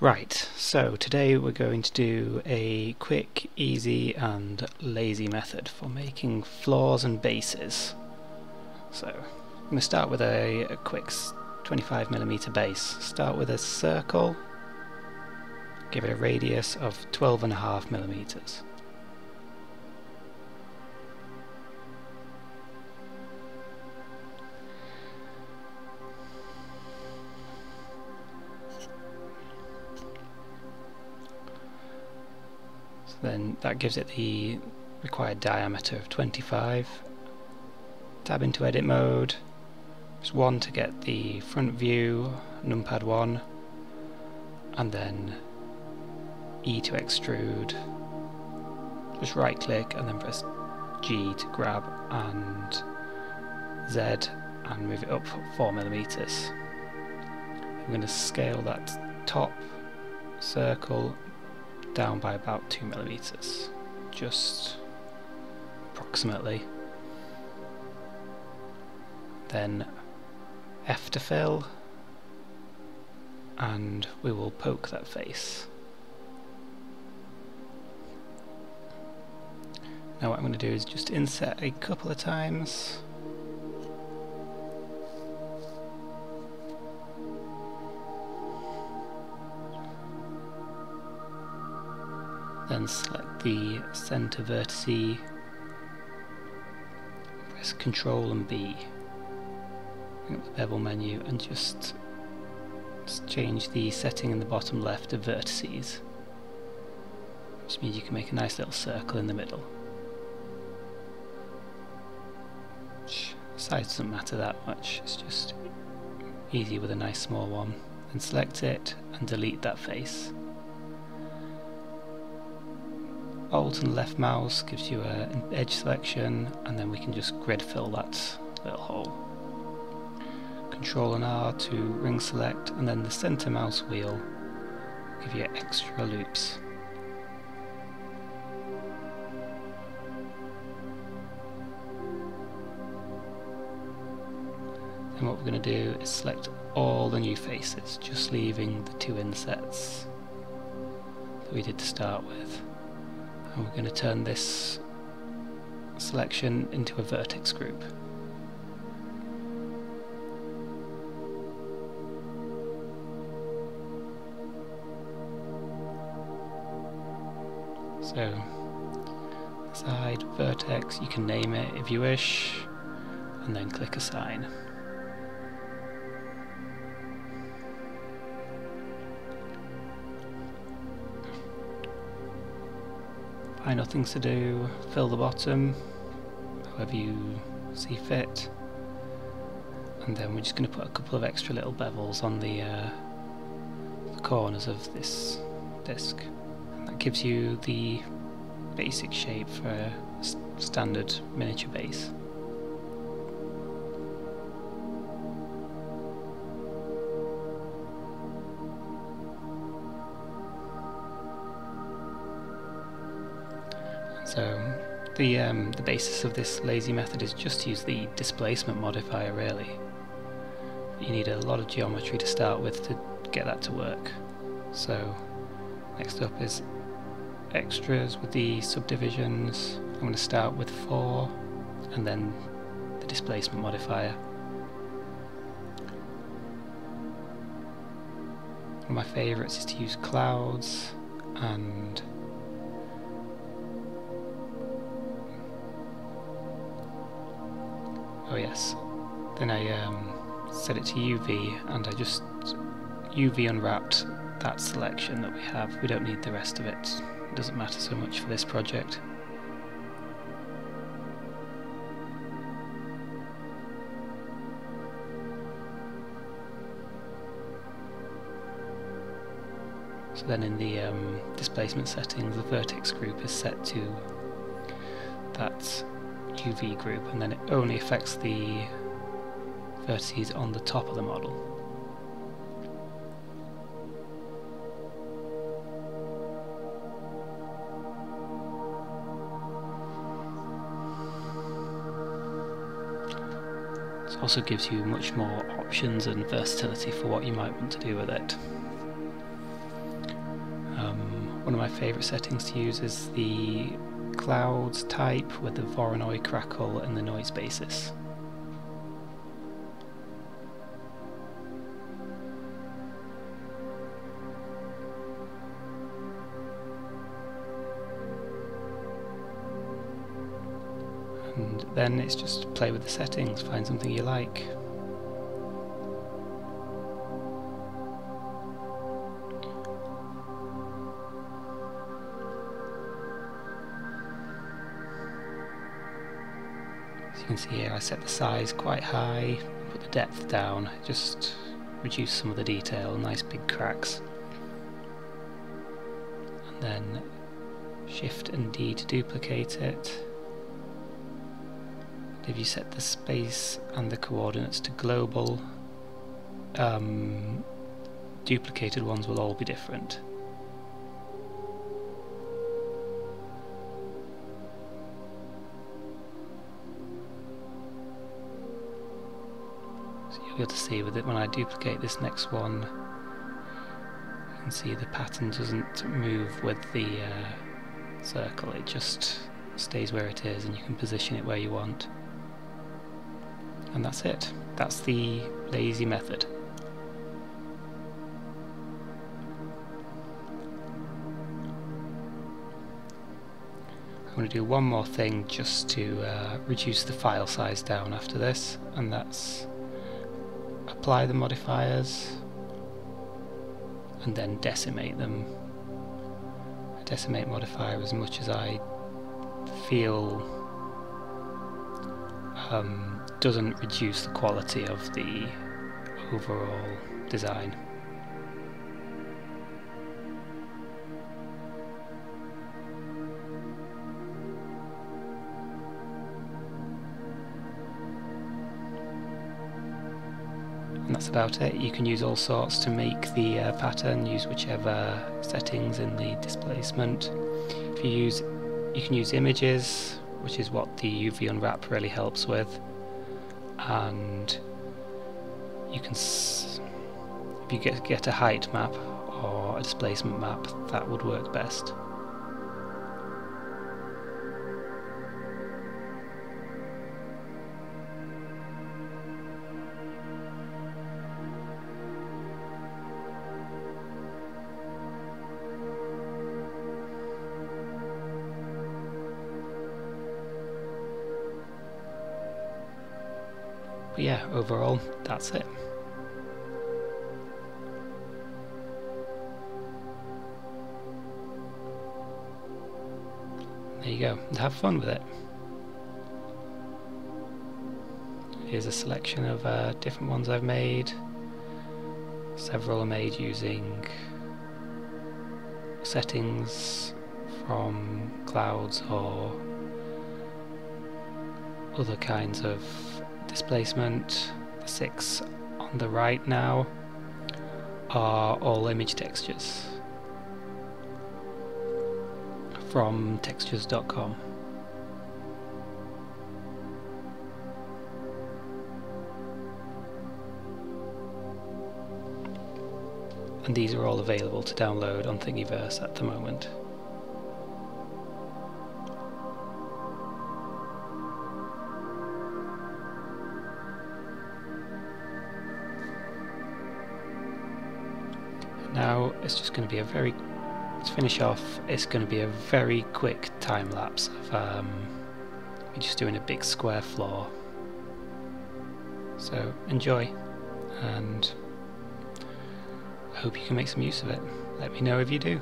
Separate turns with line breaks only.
Right, so today we're going to do a quick, easy and lazy method for making floors and bases. So I'm going to start with a, a quick 25mm base. Start with a circle, give it a radius of 12.5mm. then that gives it the required diameter of 25. Tab into edit mode, Just 1 to get the front view, numpad 1, and then E to extrude. Just right click and then press G to grab and Z and move it up 4 millimeters. I'm going to scale that top circle down by about 2 millimeters, just approximately. Then F to fill, and we will poke that face. Now what I'm going to do is just insert a couple of times then select the center vertice, press Ctrl and B, bring up the bevel menu and just, change the setting in the bottom left to vertices, which means you can make a nice little circle in the middle. Size doesn't matter that much, it's just easy with a nice small one. Then select it and delete that face. Alt and left mouse gives you an edge selection and then we can just grid fill that little hole. Control and R to ring select and then the center mouse wheel give you extra loops. Then what we're going to do is select all the new faces, just leaving the two insets that we did to start with and we're going to turn this selection into a vertex group. So, side vertex, you can name it if you wish, and then click assign. Find things to do, fill the bottom, however you see fit. And then we're just going to put a couple of extra little bevels on the, uh, the corners of this disc. And that gives you the basic shape for a standard miniature base. So the, um, the basis of this lazy method is just to use the displacement modifier really. You need a lot of geometry to start with to get that to work. So next up is extras with the subdivisions. I'm going to start with 4 and then the displacement modifier. One of my favourites is to use clouds and Oh yes. Then I um, set it to UV and I just UV unwrapped that selection that we have. We don't need the rest of it. It doesn't matter so much for this project. So then in the um, displacement settings, the vertex group is set to that UV group and then it only affects the vertices on the top of the model. This also gives you much more options and versatility for what you might want to do with it. Um, one of my favourite settings to use is the clouds type with the Voronoi crackle and the noise basis. and then it's just play with the settings, find something you like. As you can see here I set the size quite high, put the depth down, just reduce some of the detail, nice big cracks. And then shift and D to duplicate it if you set the space and the coordinates to global, um, duplicated ones will all be different. You'll see with it when I duplicate this next one, you can see the pattern doesn't move with the uh, circle, it just stays where it is and you can position it where you want and that's it. That's the lazy method. I'm going to do one more thing just to uh, reduce the file size down after this and that's apply the modifiers and then decimate them. I decimate modifier as much as I feel um, doesn't reduce the quality of the overall design. That's about it. You can use all sorts to make the uh, pattern, use whichever settings in the displacement. If you use, you can use images, which is what the UV unwrap really helps with and you can if you get get a height map or a displacement map that would work best yeah, overall, that's it. There you go, and have fun with it. Here's a selection of uh, different ones I've made. Several are made using settings from clouds or other kinds of displacement, the six on the right now, are all image textures from textures.com. And these are all available to download on Thingiverse at the moment. It's just going to be a very, to finish off, it's going to be a very quick time lapse of um, me just doing a big square floor. So enjoy and I hope you can make some use of it. Let me know if you do.